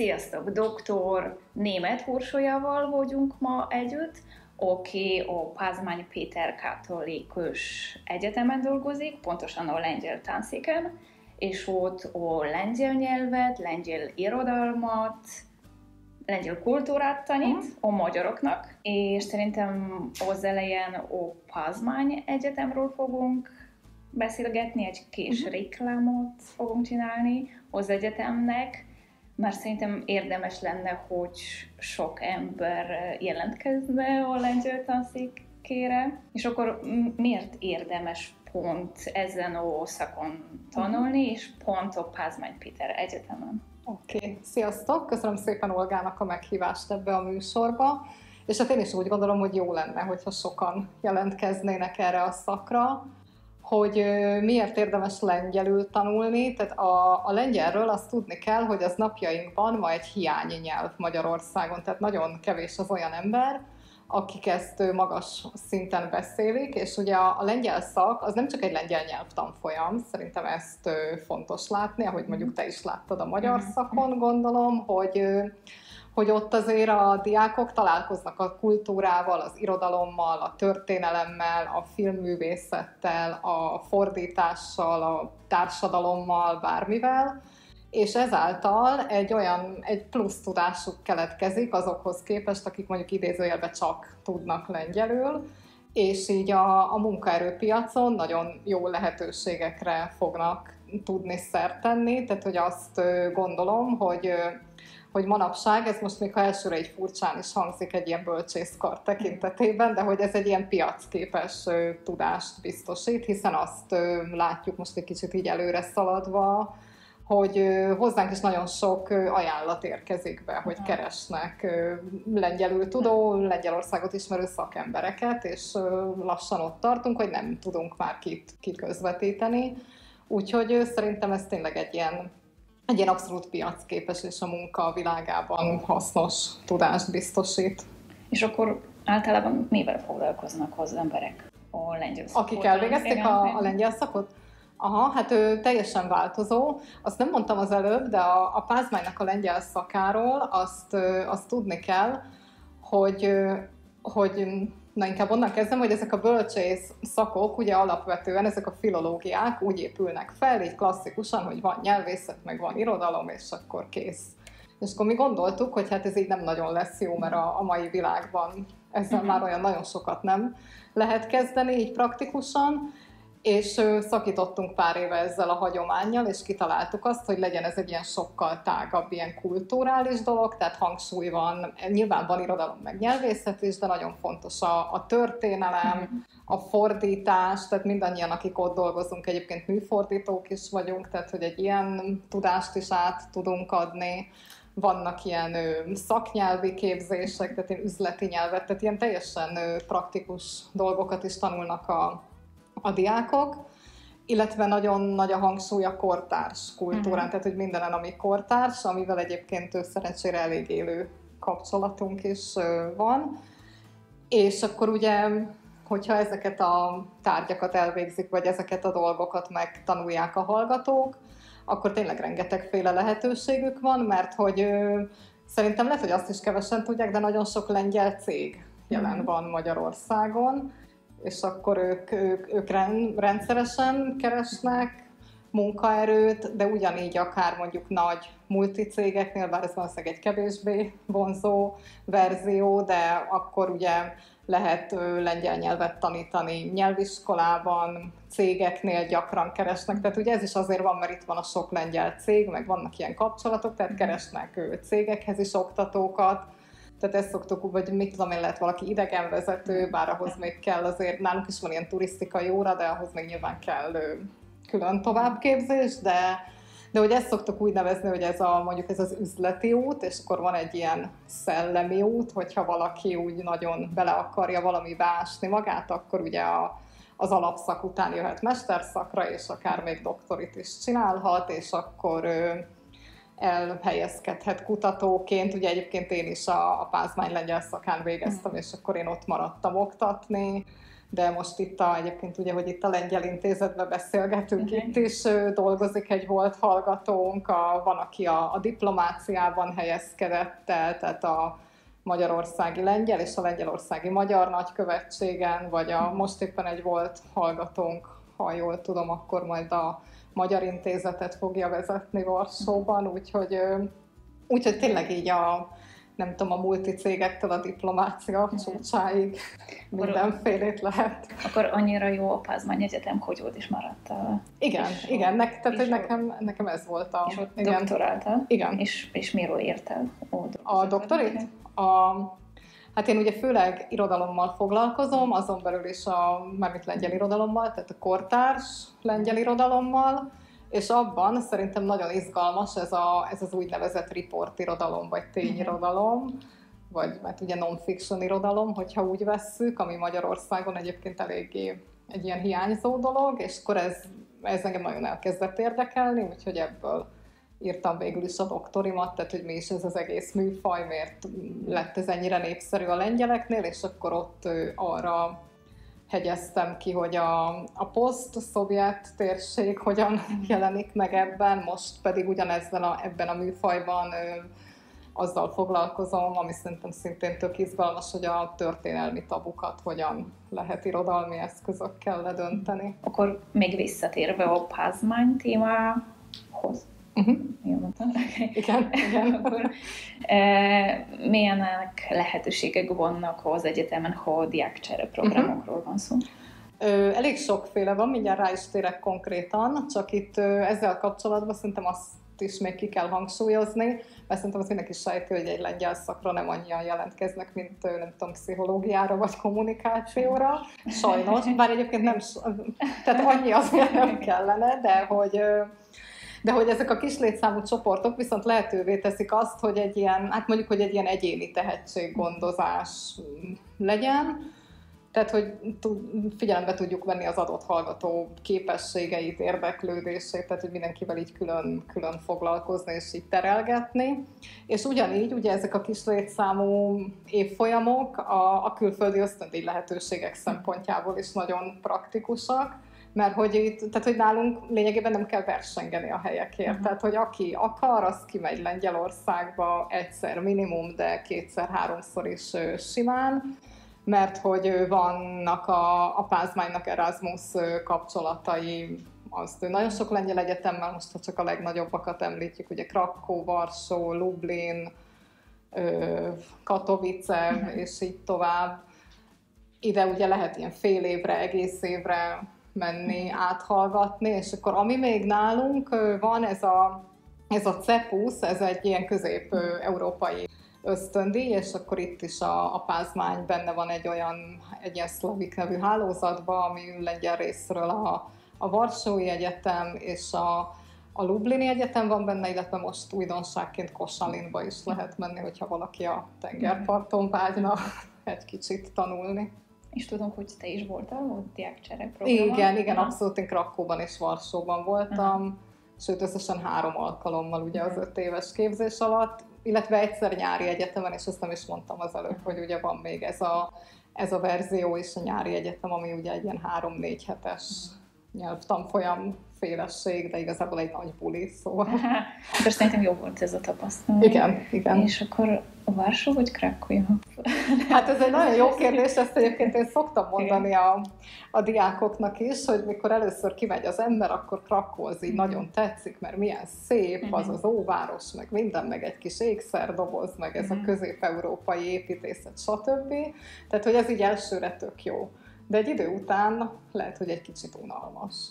Sziasztok! Doktor német Hursolyával vagyunk ma együtt, aki a Pázmány Péter Katolikus Egyetemen dolgozik, pontosan a lengyel tanszéken, és ott a lengyel nyelvet, lengyel irodalmat, lengyel kultúrát tanít uh-huh. a magyaroknak, és szerintem az elején a Pázmány Egyetemről fogunk beszélgetni, egy kis uh-huh. reklámot fogunk csinálni az egyetemnek, mert szerintem érdemes lenne, hogy sok ember jelentkezne a lengyel tanszékére, és akkor miért érdemes pont ezen a szakon tanulni, és pont a Pázmány Péter Egyetemen? Oké, okay. sziasztok! Köszönöm szépen Olgának a meghívást ebbe a műsorba, és hát én is úgy gondolom, hogy jó lenne, hogyha sokan jelentkeznének erre a szakra hogy miért érdemes lengyelül tanulni. Tehát a, a lengyelről azt tudni kell, hogy az napjainkban ma egy hiányi nyelv Magyarországon, tehát nagyon kevés az olyan ember, akik ezt magas szinten beszélik, és ugye a, a lengyel szak az nem csak egy lengyel nyelvtanfolyam, szerintem ezt fontos látni, ahogy mondjuk te is láttad a magyar mhm. szakon, gondolom, hogy hogy ott azért a diákok találkoznak a kultúrával, az irodalommal, a történelemmel, a filmművészettel, a fordítással, a társadalommal, bármivel, és ezáltal egy olyan, egy plusz tudásuk keletkezik azokhoz képest, akik mondjuk idézőjelben csak tudnak lengyelül, és így a, a munkaerőpiacon nagyon jó lehetőségekre fognak tudni szert tenni, tehát hogy azt gondolom, hogy hogy manapság, ez most még ha elsőre egy furcsán is hangzik egy ilyen bölcsészkar tekintetében, de hogy ez egy ilyen piacképes tudást biztosít, hiszen azt látjuk most egy kicsit így előre szaladva, hogy hozzánk is nagyon sok ajánlat érkezik be, hogy keresnek lengyelül tudó, Lengyelországot ismerő szakembereket, és lassan ott tartunk, hogy nem tudunk már kit, kit közvetíteni. Úgyhogy szerintem ez tényleg egy ilyen egy ilyen abszolút piacképes és a munka világában hasznos tudást biztosít. És akkor általában mivel foglalkoznak az emberek a lengyel szakot? Akik elvégezték a, a lengyel szakot? Aha, hát ő teljesen változó. Azt nem mondtam az előbb, de a, a Pázmánynak a lengyel szakáról azt, azt tudni kell, hogy, hogy na inkább onnan kezdem, hogy ezek a bölcsész szakok ugye alapvetően, ezek a filológiák úgy épülnek fel, így klasszikusan, hogy van nyelvészet, meg van irodalom, és akkor kész. És akkor mi gondoltuk, hogy hát ez így nem nagyon lesz jó, mert a, a mai világban ezzel már olyan nagyon sokat nem lehet kezdeni, így praktikusan, és szakítottunk pár éve ezzel a hagyományjal, és kitaláltuk azt, hogy legyen ez egy ilyen sokkal tágabb, ilyen kulturális dolog, tehát hangsúly van, nyilván van irodalom meg nyelvészet is, de nagyon fontos a, a történelem, a fordítás, tehát mindannyian, akik ott dolgozunk, egyébként műfordítók is vagyunk, tehát hogy egy ilyen tudást is át tudunk adni, vannak ilyen ö, szaknyelvi képzések, tehát ilyen üzleti nyelvet, tehát ilyen teljesen ö, praktikus dolgokat is tanulnak a, a diákok, illetve nagyon nagy a hangsúly a kortárs kultúrán, uh-huh. tehát hogy mindenen, ami kortárs, amivel egyébként szerencsére elég élő kapcsolatunk is van. És akkor ugye, hogyha ezeket a tárgyakat elvégzik, vagy ezeket a dolgokat megtanulják a hallgatók, akkor tényleg rengetegféle lehetőségük van, mert hogy szerintem lehet, hogy azt is kevesen tudják, de nagyon sok lengyel cég jelen mhm. van Magyarországon, és akkor ők, ők, ők rendszeresen keresnek munkaerőt, de ugyanígy akár mondjuk nagy multicégeknél, bár ez valószínűleg egy kevésbé vonzó verzió, de akkor ugye lehet lengyel nyelvet tanítani nyelviskolában, cégeknél gyakran keresnek, tehát ugye ez is azért van, mert itt van a sok lengyel cég, meg vannak ilyen kapcsolatok, tehát keresnek cégekhez is oktatókat, tehát ezt szoktuk, vagy mit tudom én, lehet valaki idegenvezető, bár ahhoz még kell azért, nálunk is van ilyen turisztikai óra, de ahhoz még nyilván kell külön továbbképzés, de, de hogy ezt szoktuk úgy nevezni, hogy ez a, mondjuk ez az üzleti út, és akkor van egy ilyen szellemi út, hogyha valaki úgy nagyon bele akarja valami ásni magát, akkor ugye a, az alapszak után jöhet mesterszakra, és akár még doktorit is csinálhat, és akkor elhelyezkedhet kutatóként. Ugye egyébként én is a, a Pázmány lengyel szakán végeztem, és akkor én ott maradtam oktatni. de most itt a, egyébként ugye, hogy itt a lengyel intézetben beszélgetünk, okay. itt is dolgozik egy volt hallgatónk, a, van, aki a, a diplomáciában helyezkedett el, tehát a magyarországi lengyel és a lengyelországi magyar nagykövetségen, vagy a most éppen egy volt hallgatónk, ha jól tudom, akkor majd a magyar intézetet fogja vezetni Varsóban, úgyhogy, úgyhogy tényleg így a, nem tudom, a multicégektől a diplomácia csúcsáig mindenfélét lehet. Akkor annyira jó a Pázmány Egyetem, ott is maradt. Igen, és igen, nek, tehát hogy nekem, nekem ez volt a... És ott igen. doktoráltál? Igen. És, és miről értel? A doktorit? A, hát én ugye főleg irodalommal foglalkozom, azon belül is a, mármint lengyel irodalommal, tehát a kortárs lengyel irodalommal, és abban szerintem nagyon izgalmas ez, a, ez az úgynevezett report irodalom, vagy tényirodalom, vagy mert ugye non-fiction irodalom, hogyha úgy vesszük, ami Magyarországon egyébként eléggé egy ilyen hiányzó dolog, és akkor ez, ez engem nagyon elkezdett érdekelni, úgyhogy ebből írtam végül is a doktorimat, tehát hogy mi is ez az egész műfaj, miért lett ez ennyire népszerű a lengyeleknél, és akkor ott arra hegyeztem ki, hogy a, a poszt-szovjet térség hogyan jelenik meg ebben, most pedig ugyanezzel a, ebben a műfajban ö, azzal foglalkozom, ami szerintem szintén tök izgalmas, hogy a történelmi tabukat hogyan lehet irodalmi eszközökkel ledönteni. Akkor még visszatérve a pázmány témához, Uh-huh. Jól mondtam? Igen, igen. Akkor, e, milyenek lehetőségek vannak az egyetemen, ha diákcsere programokról uh-huh. van szó? Elég sokféle van, mindjárt rá is térek konkrétan, csak itt ezzel kapcsolatban szerintem azt is még ki kell hangsúlyozni, mert szerintem az mindenki sejti, hogy egy lengyel szakra nem annyian jelentkeznek, mint nem tudom, pszichológiára vagy kommunikációra. Sajnos, bár egyébként nem, tehát annyi azért nem kellene, de hogy de hogy ezek a kis létszámú csoportok viszont lehetővé teszik azt, hogy egy ilyen, hát mondjuk, hogy egy ilyen egyéni tehetséggondozás legyen, tehát, hogy figyelembe tudjuk venni az adott hallgató képességeit, érdeklődését, tehát, hogy mindenkivel így külön, külön foglalkozni és így terelgetni. És ugyanígy, ugye ezek a kis létszámú évfolyamok a, a külföldi ösztöndíj lehetőségek szempontjából is nagyon praktikusak mert hogy itt, tehát hogy nálunk lényegében nem kell versengeni a helyekért. Uh-huh. Tehát, hogy aki akar, az kimegy Lengyelországba egyszer minimum, de kétszer-háromszor is simán, mert hogy vannak a, a Pázmánynak Erasmus kapcsolatai, azt nagyon sok lengyel egyetemmel, most ha csak a legnagyobbakat említjük, ugye Krakó, Varsó, Lublin, Katowice, uh-huh. és így tovább. Ide ugye lehet ilyen fél évre, egész évre menni, áthallgatni, és akkor ami még nálunk van, ez a, ez a CEPUS, ez egy ilyen közép-európai ösztöndíj, és akkor itt is a, a Pázmány benne van egy olyan, egy ilyen szlovik nevű hálózatban, ami lengyel részről a, a Varsói Egyetem és a, a Lublini Egyetem van benne, illetve most újdonságként Kosalinba is lehet menni, hogyha valaki a tengerparton vágyna egy kicsit tanulni. És tudom, hogy te is voltál ott diákcsere programon. Igen, igen, ha? abszolút. Én Krakóban és Varsóban voltam, uh-huh. sőt összesen három alkalommal ugye az öt éves képzés alatt, illetve egyszer nyári egyetemen, és azt nem is mondtam az előbb, hogy ugye van még ez a, ez a verzió is a nyári egyetem, ami ugye egy ilyen három-négy hetes nyelvtanfolyam félesség, de igazából egy nagy buli, szóval. Akkor szerintem jó volt ez a tapasztalat. Igen, igen. És akkor Varsó vagy Krakow? Hát ez egy nagyon jó kérdés, ezt egyébként én szoktam mondani a, a diákoknak is, hogy mikor először kimegy az ember, akkor Krakow az így mm. nagyon tetszik, mert milyen szép az az óváros, meg minden, meg egy kis ékszerdoboz, meg ez a mhm. közép-európai építészet, stb. Tehát, hogy ez így elsőre tök jó. De egy idő után lehet, hogy egy kicsit unalmas.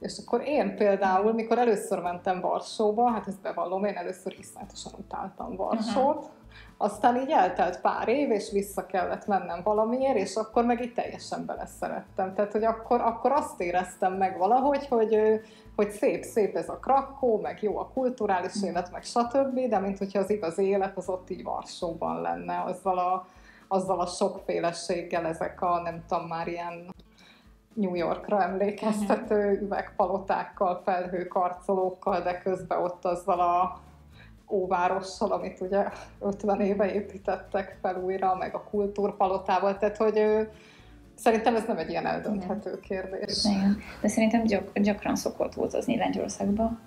És akkor én például, mikor először mentem Varsóba, hát ezt bevallom, én először iszonyatosan utáltam Varsót, uh-huh. Aztán így eltelt pár év, és vissza kellett mennem valamiért, és akkor meg így teljesen beleszerettem. Tehát, hogy akkor, akkor azt éreztem meg valahogy, hogy, hogy szép, szép ez a Krakó, meg jó a kulturális mhm. élet, meg stb., de mint hogyha az igazi élet az ott így Varsóban lenne, azzal a, azzal a sokféleséggel, ezek a nem tudom már ilyen New Yorkra emlékeztető uh-huh. üvegpalotákkal, felhőkarcolókkal, de közben ott azzal a óvárossal, amit ugye 50 éve építettek fel újra, meg a kultúrpalotával, tehát hogy szerintem ez nem egy ilyen eldönthető kérdés. Igen. De szerintem gyak, gyakran szokott utazni Lengyelországba.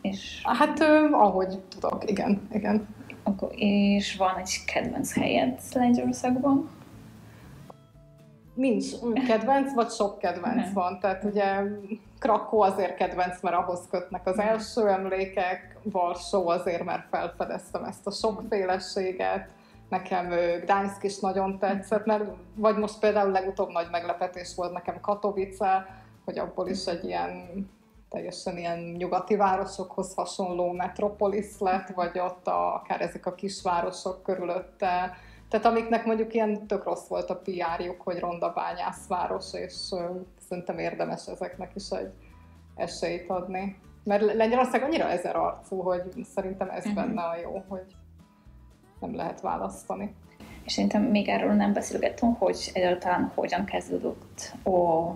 És... Hát, ahogy tudok, igen, igen. Akkor, és van egy kedvenc helyed Lengyelországban? Nincs kedvenc, vagy sok kedvenc nem. van. Tehát ugye Krakó azért kedvenc, mert ahhoz kötnek az első emlékek, Varsó azért, mert felfedeztem ezt a sokféleséget, nekem Gdańsk is nagyon tetszett, mert vagy most például legutóbb nagy meglepetés volt nekem Katowice, hogy abból is egy ilyen teljesen ilyen nyugati városokhoz hasonló metropolis lett, vagy ott a, akár ezek a kisvárosok körülötte, tehát amiknek mondjuk ilyen tök rossz volt a PR-juk, hogy ronda bányászváros, és uh, szerintem érdemes ezeknek is egy esélyt adni. Mert Lengyelország annyira ezer arcú, hogy szerintem ez uh-huh. benne a jó, hogy nem lehet választani. És szerintem még erről nem beszélgettünk, hogy egyáltalán hogyan kezdődött a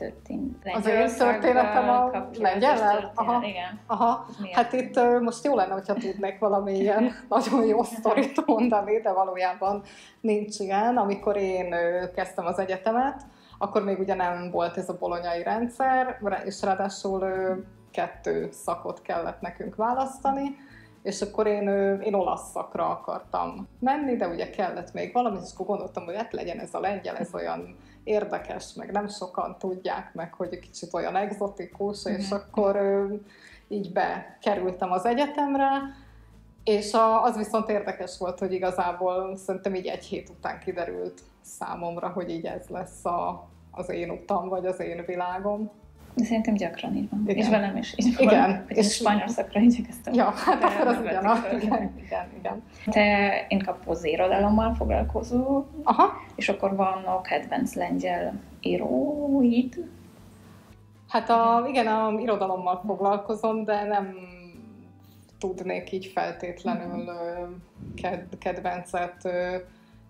történt. Az én történetem a lengyellel? Aha. Igen. Aha. Hát itt most jó lenne, hogyha tudnék valami ilyen nagyon jó sztorit mondani, de valójában nincs ilyen. Amikor én kezdtem az egyetemet, akkor még ugye nem volt ez a bolonyai rendszer, és ráadásul kettő szakot kellett nekünk választani, és akkor én, én olasz szakra akartam menni, de ugye kellett még valami, és akkor gondoltam, hogy hát legyen ez a lengyel, ez olyan érdekes, meg nem sokan tudják meg, hogy kicsit olyan egzotikus, és mhm. akkor így bekerültem az egyetemre, és az viszont érdekes volt, hogy igazából szerintem így egy hét után kiderült számomra, hogy így ez lesz a, az én utam, vagy az én világom. De szerintem gyakran így van. Igen. És velem is így van. Igen. Hogy és spanyol szakra igyekeztem. Ja, hát akkor az ugyanaz. Igen, igen, igen. Te inkább az irodalommal foglalkozó, Aha. és akkor van a kedvenc lengyel íróid? Hát a, igen, a irodalommal foglalkozom, de nem tudnék így feltétlenül ked, kedvencet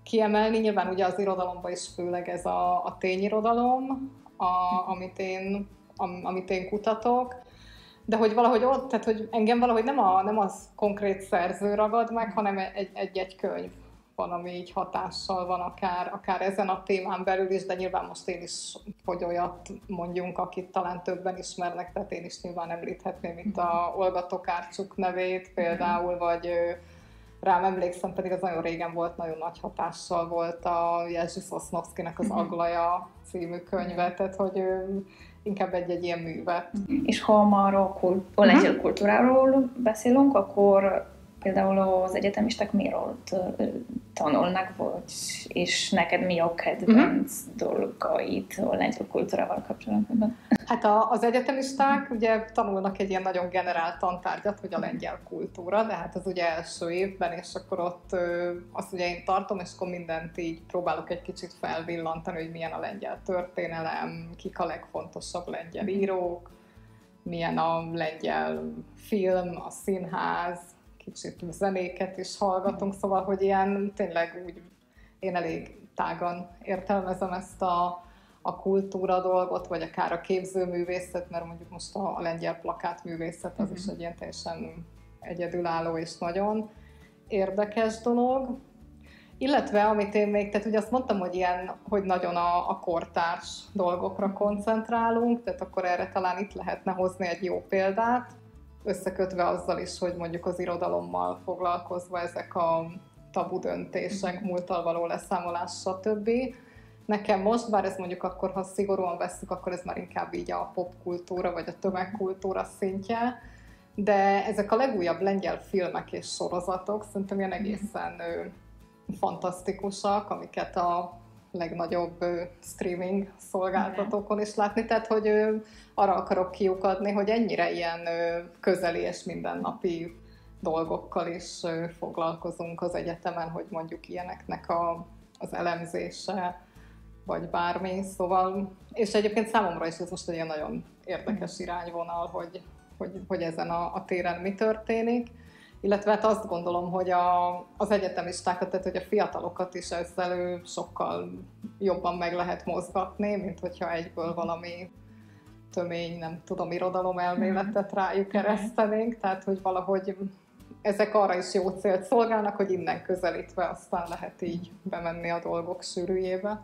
kiemelni. Nyilván ugye az irodalomban is főleg ez a, a tényirodalom, a, amit én am, amit én kutatok, de hogy valahogy ott, tehát hogy engem valahogy nem, a, nem az konkrét szerző ragad meg, hanem egy-egy könyv van, ami így hatással van akár, akár ezen a témán belül is, de nyilván most én is, hogy olyat mondjunk, akit talán többen ismernek, tehát én is nyilván említhetném itt a Olga Tokárcsuk nevét például, vagy rám emlékszem, pedig az nagyon régen volt, nagyon nagy hatással volt a Jerzy Szosznovszkinek az mhm. Aglaja című könyve, tehát hogy inkább egy-egy ilyen művet. És ha már a, kul- a lengyel uh-huh. kultúráról beszélünk, akkor például az egyetemisták miről tanulnak, vagy, és neked mi a kedvenc uh-huh. dolgaid a lengyel kultúrával kapcsolatban? Hát a, az egyetemisták ugye tanulnak egy ilyen nagyon generált tantárgyat, hogy a lengyel kultúra, de hát az ugye első évben, és akkor ott azt ugye én tartom, és akkor mindent így próbálok egy kicsit felvillantani, hogy milyen a lengyel történelem, kik a legfontosabb lengyel írók, milyen a lengyel film, a színház, kicsit zenéket is hallgatunk, szóval, hogy ilyen tényleg úgy én elég tágan értelmezem ezt a, a kultúra dolgot, vagy akár a képzőművészet, mert mondjuk most a, a lengyel plakátművészet az mm-hmm. is egy ilyen teljesen egyedülálló és nagyon érdekes dolog. Illetve, amit én még, tehát ugye azt mondtam, hogy ilyen, hogy nagyon a, a kortárs dolgokra koncentrálunk, tehát akkor erre talán itt lehetne hozni egy jó példát összekötve azzal is, hogy mondjuk az irodalommal foglalkozva ezek a tabu döntések, mhm. múltal való leszámolás, stb. Nekem most, bár ez mondjuk akkor, ha szigorúan veszük, akkor ez már inkább így a popkultúra vagy a tömegkultúra szintje, de ezek a legújabb lengyel filmek és sorozatok szerintem ilyen mhm. egészen fantasztikusak, amiket a legnagyobb streaming szolgáltatókon is látni, tehát hogy arra akarok kiukadni, hogy ennyire ilyen közeli és mindennapi dolgokkal is foglalkozunk az egyetemen, hogy mondjuk ilyeneknek a, az elemzése, vagy bármi, szóval, és egyébként számomra is ez most egy ilyen nagyon érdekes irányvonal, hogy, hogy, hogy ezen a, a téren mi történik illetve hát azt gondolom, hogy a, az egyetemistákat, tehát hogy a fiatalokat is ezzel sokkal jobban meg lehet mozgatni, mint hogyha egyből valami tömény, nem tudom, irodalom elméletet rájuk keresztenénk, tehát hogy valahogy ezek arra is jó célt szolgálnak, hogy innen közelítve aztán lehet így bemenni a dolgok sűrűjébe.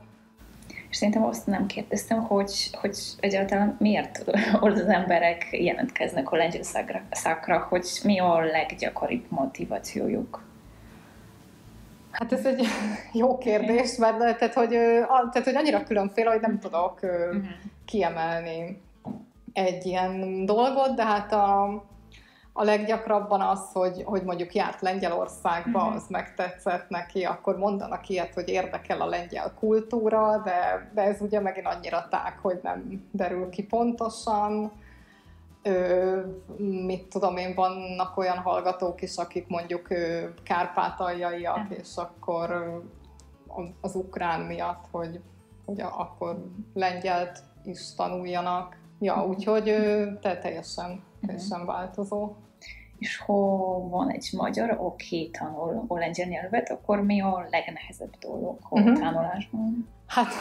És szerintem azt nem kérdeztem, hogy, hogy egyáltalán miért az emberek jelentkeznek a lengyel szakra, hogy mi a leggyakoribb motivációjuk? Hát ez egy jó kérdés, mert tehát, hogy, tehát, hogy annyira különféle, hogy nem tudok uh-huh. kiemelni egy ilyen dolgot, de hát a, a leggyakrabban az, hogy, hogy mondjuk járt Lengyelországba, uh-huh. az megtetszett neki, akkor mondanak ilyet, hogy érdekel a lengyel kultúra, de, de ez ugye megint annyira tág, hogy nem derül ki pontosan. Ö, mit tudom én, vannak olyan hallgatók is, akik mondjuk ö, kárpátaljaiak, uh-huh. és akkor ö, az ukrán miatt, hogy, hogy akkor lengyelt is tanuljanak. Ja, úgyhogy te teljesen, teljesen változó és ha van egy magyar, aki tanul lengyel nyelvet, akkor mi a legnehezebb dolog a uh-huh. tanulásban? Hát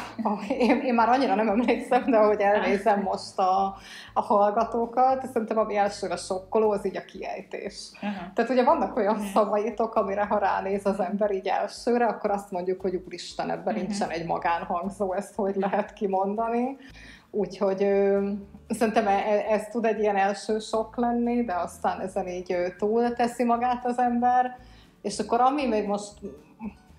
én, én már annyira nem emlékszem, de ahogy elnézem most a, a hallgatókat, szerintem ami elsőre sokkoló, az így a kiejtés. Uh-huh. Tehát ugye vannak olyan uh-huh. szavaitok, amire ha ránéz az ember így elsőre, akkor azt mondjuk, hogy úristen, ebben uh-huh. nincsen egy magánhangzó, ezt hogy lehet kimondani. Úgyhogy ö, szerintem e, e, ez tud egy ilyen első sok lenni, de aztán ezen így túl teszi magát az ember. És akkor ami még most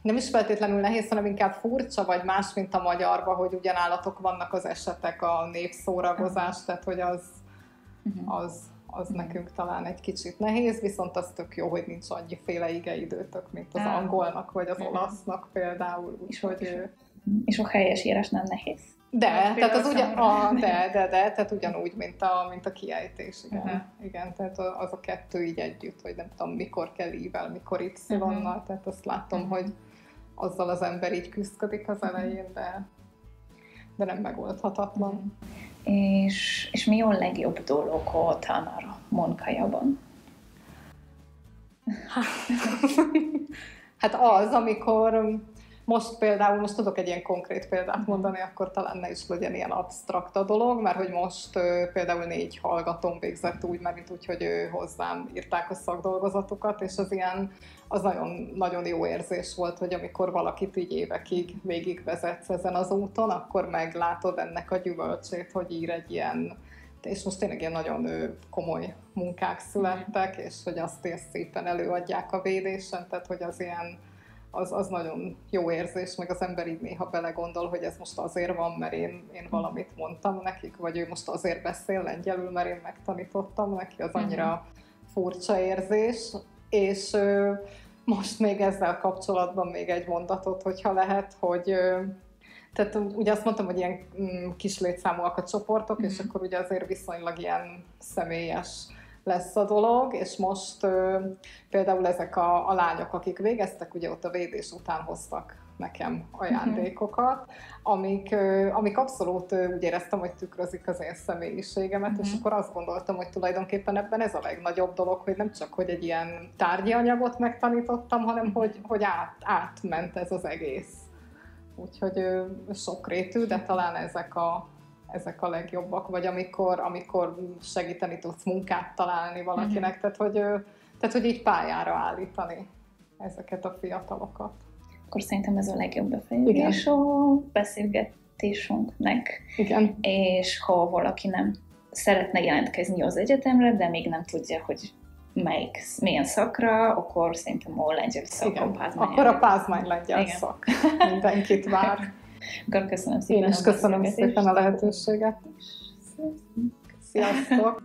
nem is feltétlenül nehéz, hanem inkább furcsa, vagy más, mint a magyarban, hogy ugyanállatok vannak az esetek a népszóragozás, tehát hogy az, mhm. az, az nekünk talán egy kicsit nehéz, viszont az tök jó, hogy nincs annyiféle igeidőtök, mint az angolnak, vagy az olasznak például. Úgyhogy, és a helyes írás nem nehéz? De, hát tehát az ugyan, a, de, de, de, tehát ugyanúgy, mint a, mint a kiejtés, igen. Uh-huh. igen. Tehát az a kettő így együtt, hogy nem tudom, mikor kell ível, mikor y uh-huh. tehát azt látom, uh-huh. hogy azzal az ember így küzdködik az elején, de, de nem megoldhatatlan. És, és mi a legjobb dolog a tanára munkájában? hát az, amikor most például, most tudok egy ilyen konkrét példát mondani, akkor talán ne is legyen ilyen absztrakt a dolog, mert hogy most ö, például négy hallgatóm végzett úgy, mert úgy, hogy ő hozzám írták a szakdolgozatukat, és az ilyen, az nagyon, nagyon jó érzés volt, hogy amikor valakit így évekig végigvezetsz ezen az úton, akkor meglátod ennek a gyümölcsét, hogy ír egy ilyen és most tényleg ilyen nagyon komoly munkák születtek, és hogy azt szépen előadják a védésen, tehát hogy az ilyen az, az nagyon jó érzés, meg az ember így néha belegondol, hogy ez most azért van, mert én, én valamit mondtam nekik, vagy ő most azért beszél lengyelül, mert én megtanítottam neki, az annyira uh-huh. furcsa érzés, és ö, most még ezzel kapcsolatban még egy mondatot, hogyha lehet, hogy ö, tehát ugye azt mondtam, hogy ilyen mm, kis létszámúak a csoportok, és mhm. akkor ugye azért viszonylag ilyen személyes lesz a dolog, és most ö, például ezek a, a lányok, akik végeztek, ugye ott a védés után hoztak nekem ajándékokat, amik, ö, amik abszolút ö, úgy éreztem, hogy tükrözik az én személyiségemet, uh-huh. és mhm. akkor azt gondoltam, hogy tulajdonképpen ebben ez a legnagyobb dolog, hogy nem csak, hogy egy ilyen tárgyi anyagot megtanítottam, hanem hogy, hogy át, átment ez az egész. Úgyhogy ö, sokrétű, de talán ezek a, ezek a legjobbak, vagy amikor, amikor segíteni tudsz munkát találni valakinek, uh-huh. tehát, hogy, tehát hogy így pályára állítani ezeket a fiatalokat. Akkor szerintem ez a legjobb befejezés a beszélgetésünknek. Igen. És ha valaki nem szeretne jelentkezni az egyetemre, de még nem tudja, hogy melyik, milyen szakra, akkor szerintem a lengyel szak Igen. a pázmány. Akkor a pázmány lengyel Igen. szak. Mindenkit vár. Akkor köszönöm szépen. Én is köszönöm szépen a lehetőséget. Sziasztok!